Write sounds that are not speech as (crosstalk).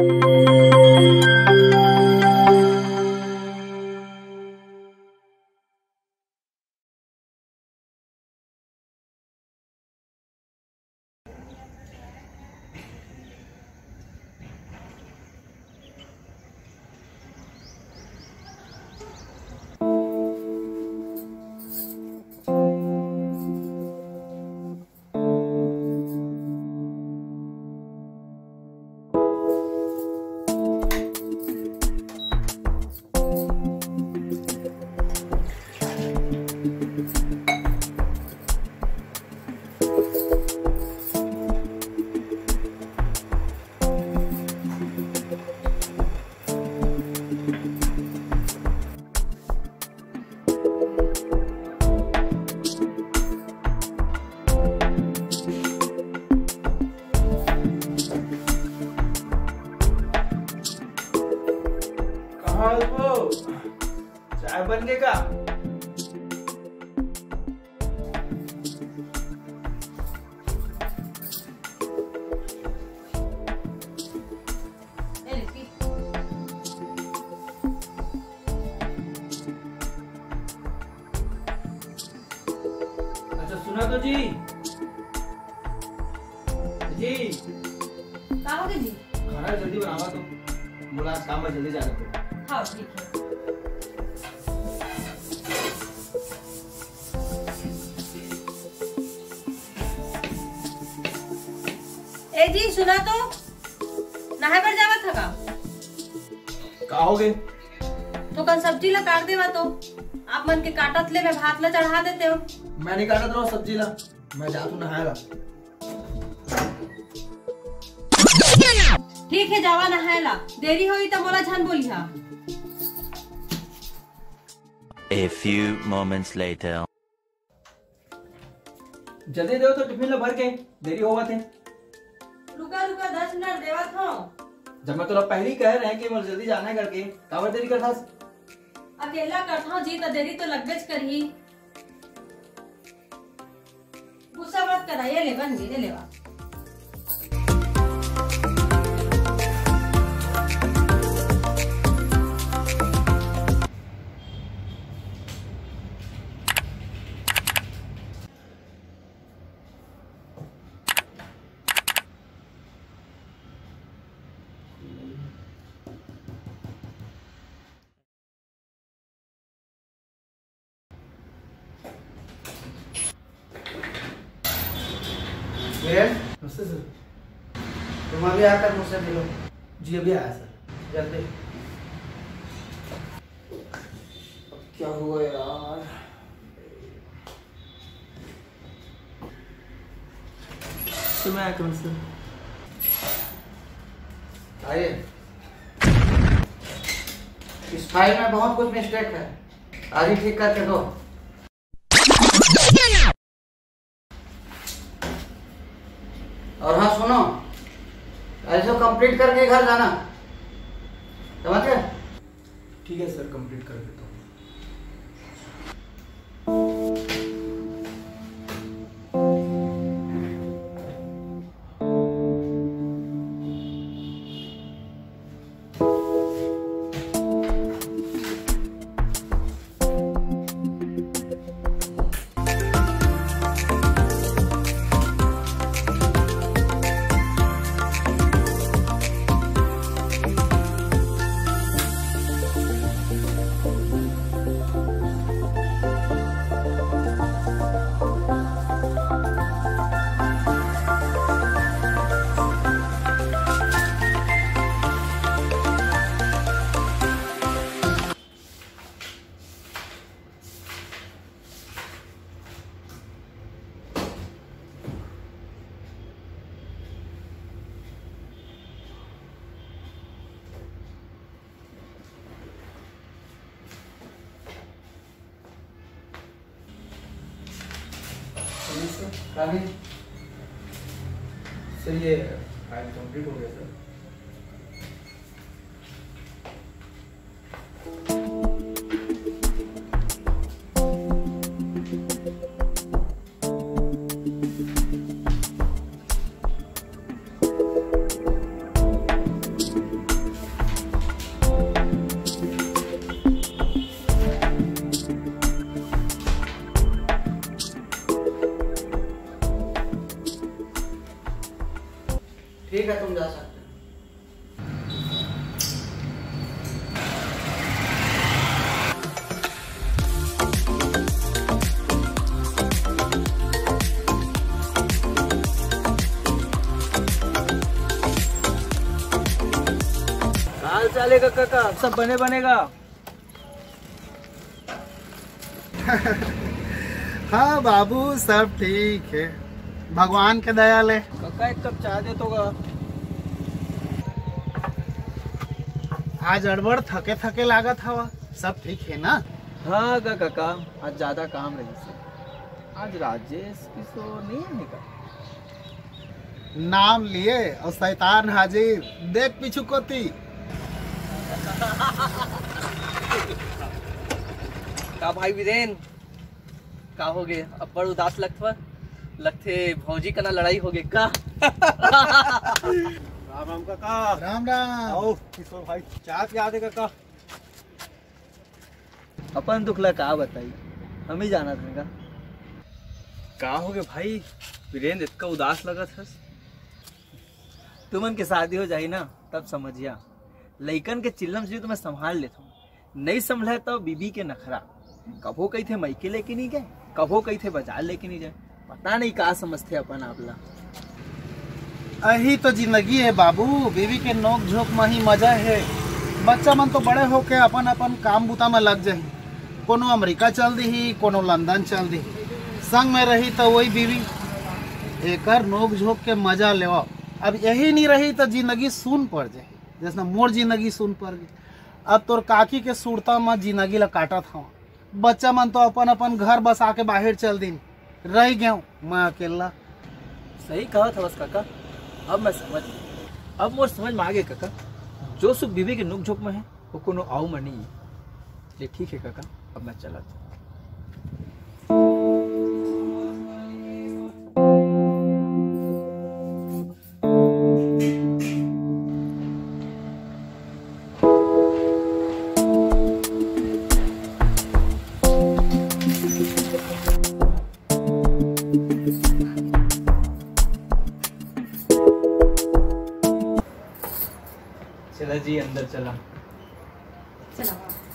कहाँ चाय बन गए का अच्छा सुना तो जी। जी। का हो जी? खाना जल्दी बनावा तो। बोला काम में जल्दी जाना तो हाँ ठीक है। ए जी सुना तो। नहाए पर जावा था का? का हो गए तो कल सब्ज़ी ला काट देवा तो। आप मन के काटत ले मैं भात ला चढ़ा देते हो। मैं नहीं काटत रहा सब्ज़ी ला। मैं जा तू नहाएगा ठीक है जावा नहाए ला देरी होई तो मोला झन बोली हा। A few moments later. जल्दी दो तो टिफ़िन ला भर के। देरी होगा थे रुका रुका दस मिनट देवत हो जब मैं तुला पहले ही कह रहे हैं कि मुझे जल्दी जाना है करके काबर देरी कर था। अकेला करता हूँ जी तो देरी तो लगबेच करही गुस्सा मत करा ये ले बन गई लेवा। नमस्ते सर। तुम अभी आकर मुझसे मिलो। जी अभी आया सर। जल्दी। क्या हुआ यार? आया सर? आइए। इस फ़ाइल में बहुत कुछ मिस्टेक है। आगे ठीक करके दो। और हाँ सुनो। ऐसे कंप्लीट करके घर जाना। समझ गए? ठीक है सर कंप्लीट कर देता हूँ। सर ये फ़ाइल कंप्लीट हो गया सर। चालेगा काका? सब बने बनेगा। (laughs) हाँ बाबू सब ठीक है। भगवान के दया ले काका एक कप चाय दे तो आज अड़बड़ थके थके लागत हवा। सब ठीक है ना? हाँ गा काका आज ज़्यादा काम रही से आज राजेश की सो नहीं आने का नाम लिए और शैतान हाजिर। देख पीछू कोती का भाई वीरेन का हो गए? अब बड़ उदास लगत लगते भौजी का ना लड़ाई हो गई का? राम राम काका। राम राम। आओ किशोर भाई चाय पिया दे काका। अपन दुखला का बताई? हम ही जाना था का? हो गए भाई? वीरेंद्र इतना उदास लगा था तुमन के शादी हो जाई ना तब समझिया लइकन के चिल्लम से तो मैं संभाल लेता हूँ। नहीं संभला तो बीबी के नखरा। कभो कही थे मैके लेके नहीं गए, कभो कही थे बाज़ार लेके नहीं जाए। पता नहीं का समझते अपन आपला। अही तो ज़िंदगी है बाबू बीवी के नोक झोंक में ही मज़ा है। बच्चा मन तो बड़े होके अपन अपन काम बुता में लग जाही कोनो अमेरिका चल दी, कोनो लंदन चल दी। संग में रही तो वही बीवी एकर नोक झोंक के मज़ा लेवा। अब यही नहीं रही तो ज़िंदगी सुन पड़ जाए। जैसे मोर ज़िंदगी सुन पड़ गई। अब तोर काकी के सुरता में ज़िंदगी ला काटा था बच्चा मन तो अपन अपन घर बसा के बाहर चल दिन। रह गया मैं अकेला। सही कहा था बस काका। अब मैं समझ अब मोर समझ में आ गए काका। जो सुख बीवी के नुक झोंक में है, वो कोनो आऊ में नहीं है। ये ठीक है काका, अब मैं चला चला जी अंदर चला। चलो।